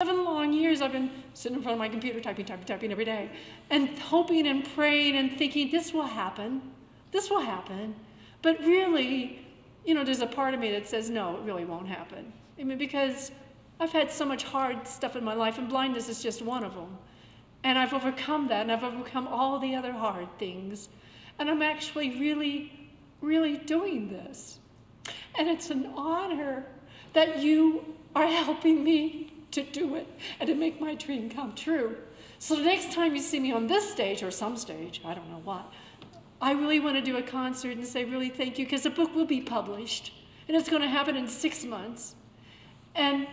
Seven long years I've been sitting in front of my computer typing, typing, typing every day and hoping and praying and thinking this will happen. This will happen. But really, you know, there's a part of me that says, no, it really won't happen. I mean, because I've had so much hard stuff in my life, and blindness is just one of them. And I've overcome that, and I've overcome all the other hard things. And I'm actually really, really doing this. And it's an honor that you are helping me to do it and to make my dream come true. So the next time you see me on this stage or some stage, I don't know what, I really want to do a concert and say really thank you because the book will be published and it's going to happen in six months. And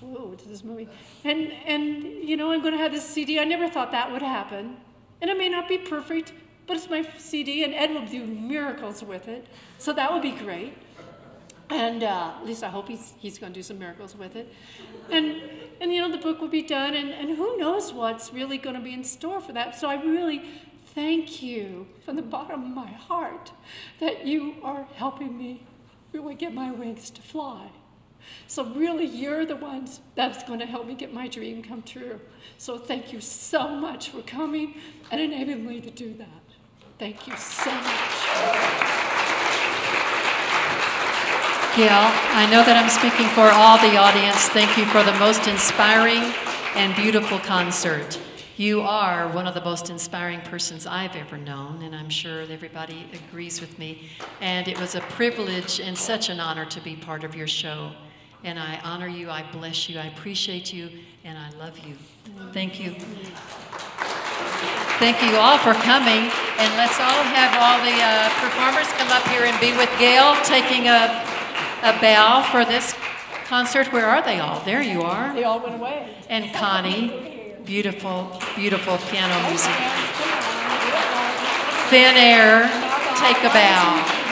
whoa, to this movie. And and you know, I'm going to have this CD. I never thought that would happen, and it may not be perfect, but it's my CD, and Ed will do miracles with it. So that will be great. And uh, at least I hope he's, he's going to do some miracles with it. And, and you know, the book will be done, and, and who knows what's really going to be in store for that. So I really thank you from the bottom of my heart that you are helping me really get my wings to fly. So really, you're the ones that's going to help me get my dream come true. So thank you so much for coming and enabling me to do that. Thank you so much. Gail, I know that I'm speaking for all the audience. Thank you for the most inspiring and beautiful concert. You are one of the most inspiring persons I've ever known, and I'm sure everybody agrees with me. And it was a privilege and such an honor to be part of your show. And I honor you, I bless you, I appreciate you, and I love you. Thank you. Thank you all for coming. And let's all have all the uh, performers come up here and be with Gail, taking a a bow for this concert. Where are they all? There you are. They all went away. And Connie, beautiful, beautiful piano music. Thin air, take a bow.